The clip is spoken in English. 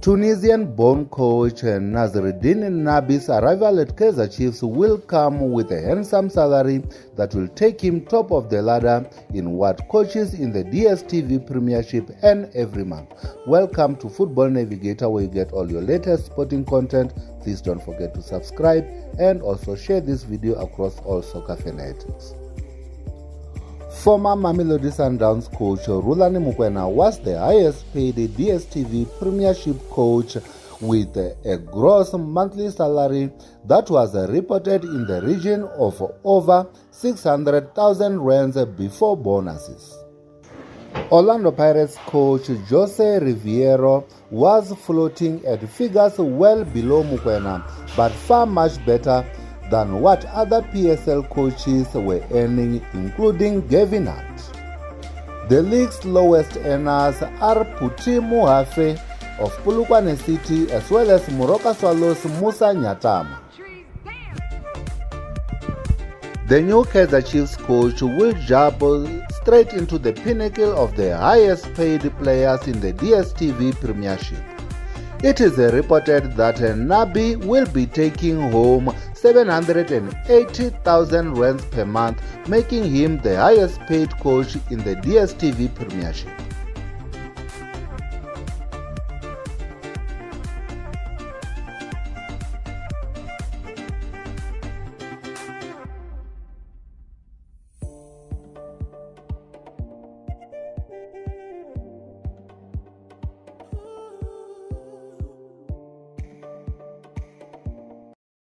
Tunisian born coach Nasreddine Nabi's arrival at Kaizer Chiefs will come with a handsome salary that will take him top of the ladder in what coaches in the DSTV Premiership and every month. Welcome to Football Navigator, where you get all your latest sporting content. Please don't forget to subscribe and also share this video across all soccer fanatics. Former Mamelodi Sundowns coach Rulani Mokwena was the highest paid DSTV Premiership coach with a gross monthly salary that was reported in the region of over 600,000 rands before bonuses. Orlando Pirates coach Jose Riveiro was floating at figures well below Mokwena, but far much better than what other PSL coaches were earning, including Gavin Hunt. The league's lowest earners are Phuti Mohafe of Polokwane City as well as Moroka Swallows Musa Nyatama. The new Kaizer Chiefs coach will jump straight into the pinnacle of the highest paid players in the DSTV Premiership. It is reported that Nabi will be taking home 780,000 rands per month, making him the highest paid coach in the DSTV Premiership.